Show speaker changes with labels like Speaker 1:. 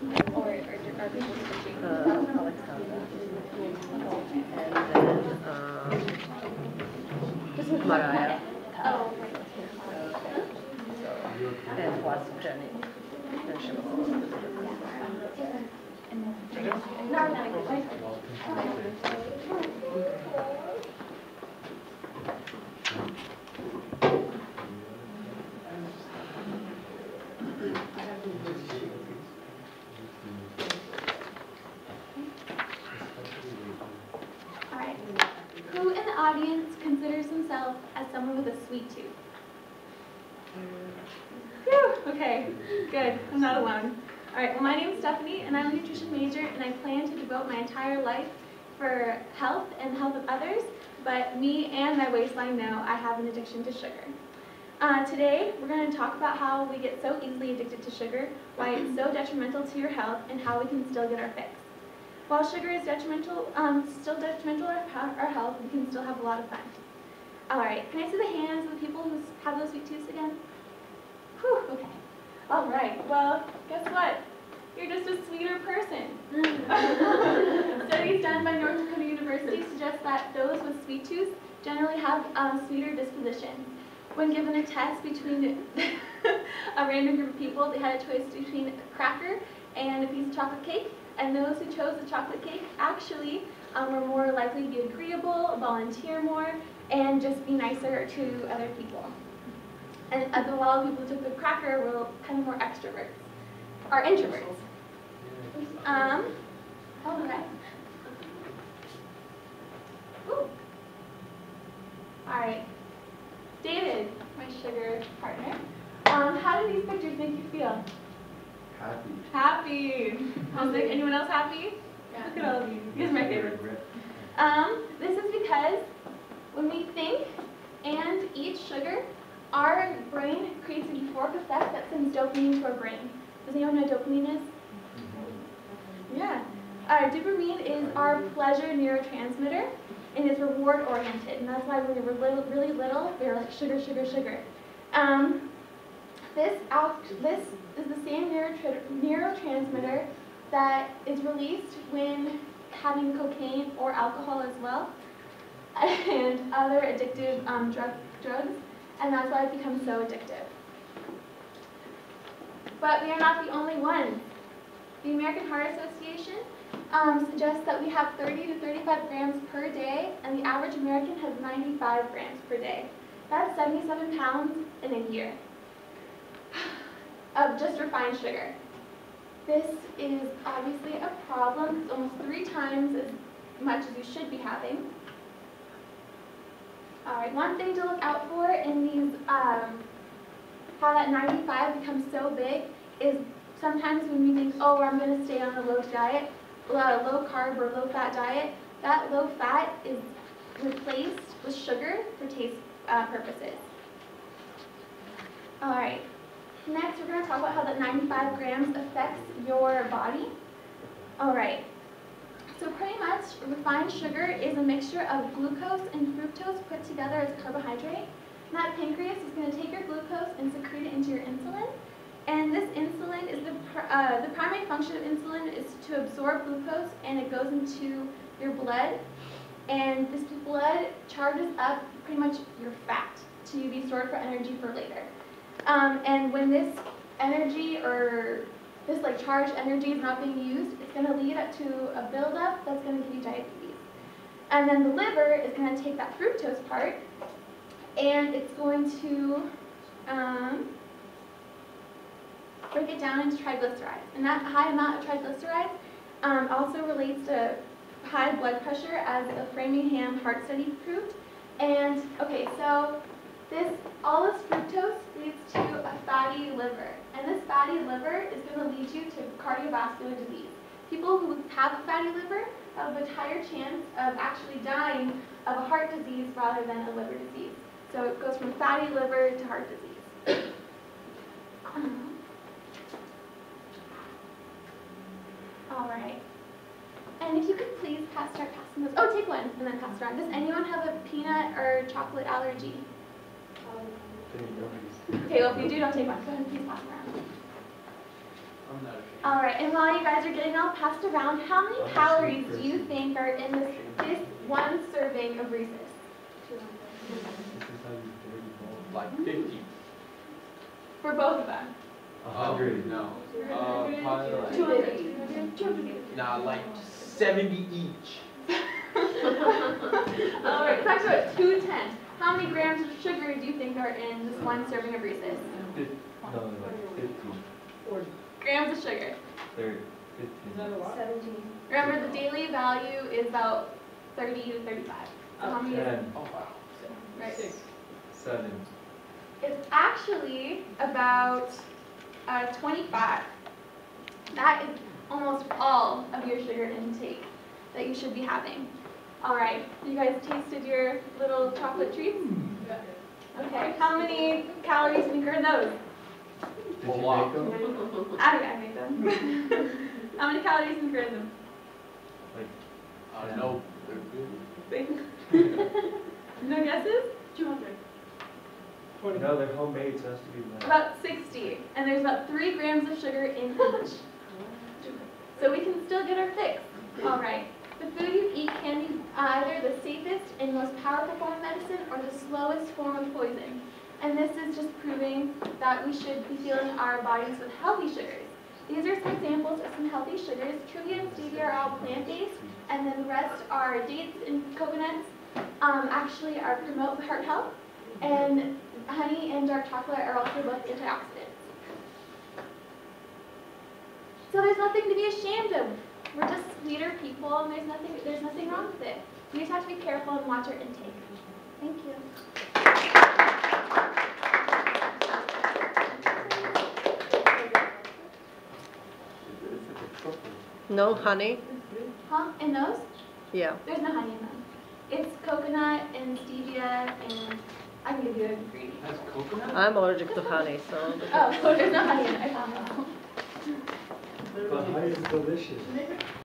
Speaker 1: Or, or are people switching?
Speaker 2: uh, Alexandra. And then, um, Mariah.
Speaker 1: Oh,
Speaker 2: And was Jenny. And she was
Speaker 3: All right. Who in the audience considers himself as someone with a sweet tooth? Okay, good. I'm not alone. All right, well, my name is Stephanie, and I'm a nutrition major, and I plan to devote my entire life for health and the health of others, but me and my waistline know I have an addiction to sugar. Uh, today, we're going to talk about how we get so easily addicted to sugar, why it's so detrimental to your health, and how we can still get our fix. While sugar is detrimental, um, still detrimental to our health, we can still have a lot of fun. All right, can I see the hands of the people who have those sweet tooths again? Whew, okay. All right, well, guess what? You're just a sweeter person. Studies done by North Dakota University suggest that those with sweet tooth generally have a sweeter disposition. When given a test between a random group of people, they had a choice between a cracker and a piece of chocolate cake, and those who chose the chocolate cake actually um, were more likely to be agreeable, volunteer more, and just be nicer to other people. And the while people who took the cracker were kind of more extroverts, or introverts. Um, all right. Ooh. All right. David, my sugar partner, um, how do these pictures make you feel?
Speaker 4: Happy.
Speaker 3: Happy. Jose, anyone else happy? Look at all of you. Here's my favorite. Um, this is because when we think and eat sugar, our brain creates a euphoric effect that sends dopamine to our brain. Does anyone know what dopamine is? Yeah. Uh, dopamine is our pleasure neurotransmitter, and it's reward oriented, and that's why when we were little, really little, we were like sugar, sugar, sugar. Um, this this is the same neurotransmitter that is released when having cocaine or alcohol as well, and other addictive um, drug, drugs, and that's why it becomes so addictive. But we are not the only ones. The American Heart Association um, suggests that we have 30 to 35 grams per day, and the average American has 95 grams per day. That's 77 pounds in a year of just refined sugar. This is obviously a problem. It's almost three times as much as you should be having. All right, one thing to look out for in these, um, how that 95 becomes so big is sometimes when we think, oh, I'm going to stay on a low diet, a low carb or low fat diet, that low fat is replaced with sugar for taste uh, purposes. All right. Next, we're going to talk about how that 95 grams affects your body. All right. So pretty much, refined sugar is a mixture of glucose and fructose put together as carbohydrate. And that pancreas is going to take your glucose and secrete it into your insulin. And this insulin is the, pr uh, the primary function of insulin is to absorb glucose and it goes into your blood. And this blood charges up pretty much your fat to be stored for energy for later. Um, and when this energy or this like charged energy is not being used, it's going to lead up to a buildup that's going to give you diabetes. And then the liver is going to take that fructose part and it's going to um, break it down into triglycerides. And that high amount of triglycerides um, also relates to high blood pressure as the Framingham heart study proved. And okay, so this all this fructose leads to a fatty liver. And this fatty liver is going to lead you to cardiovascular disease. People who have a fatty liver have a higher chance of actually dying of a heart disease rather than a liver disease. So it goes from fatty liver to heart disease. All right. And if you could please pass, start passing those. Oh, take one and then pass around. Does anyone have a peanut or chocolate allergy? Okay, well if you do, don't take one. Go ahead and please pass around. All right, and while you guys are getting all passed around, how many calories do you think are in this, this one serving of Reese's?
Speaker 4: Like fifty.
Speaker 3: For both of them?
Speaker 4: A hundred? No. Uh, probably like,
Speaker 3: Two hundred.
Speaker 4: nah, like seventy each.
Speaker 3: All right, it's actually about two ten. How many grams of sugar do you think are in this one serving of Reese's?
Speaker 5: No, like fifty,
Speaker 3: Grams of sugar.
Speaker 5: thirty, fifteen.
Speaker 1: Seventeen.
Speaker 3: Remember, the daily value is about thirty to thirty-five. So how many is,
Speaker 5: Ten,
Speaker 4: Oh, wow.
Speaker 3: right?
Speaker 5: seven.
Speaker 3: It's actually about uh, 25. That is almost all of your sugar intake that you should be having. All right, you guys tasted your little chocolate treats? Okay, how many calories do you think are in those?
Speaker 5: Did
Speaker 4: A
Speaker 5: you
Speaker 4: lot.
Speaker 5: make them?
Speaker 3: I I made them. how many calories do you think are in them?
Speaker 4: Uh, no, they're good.
Speaker 3: No guesses? 200.
Speaker 5: No, they're homemade, so it has to be less.
Speaker 3: About 60, and there's about 3 grams of sugar in each. So we can still get our fix. All right. The food you eat can be either the safest and most powerful form of medicine or the slowest form of poison. And this is just proving that we should be filling our bodies with healthy sugars. These are some examples of some healthy sugars. Truvia and stevia are all plant-based, and then the rest are dates and coconuts. Um, actually, are promote heart health, and honey and dark chocolate are also both antioxidants. So there's nothing to be ashamed of. We're just sweeter people, and there's nothing there's nothing wrong with it. We just have to be careful and watch our intake. Thank you.
Speaker 2: No honey?
Speaker 3: Huh? In those?
Speaker 2: Yeah.
Speaker 3: There's no honey in them. It's coconut and stevia, and I can give you an ingredient.
Speaker 4: That's coconut?
Speaker 2: I'm allergic to honey, so.
Speaker 3: Oh, there's no honey in it.
Speaker 5: But honey is delicious.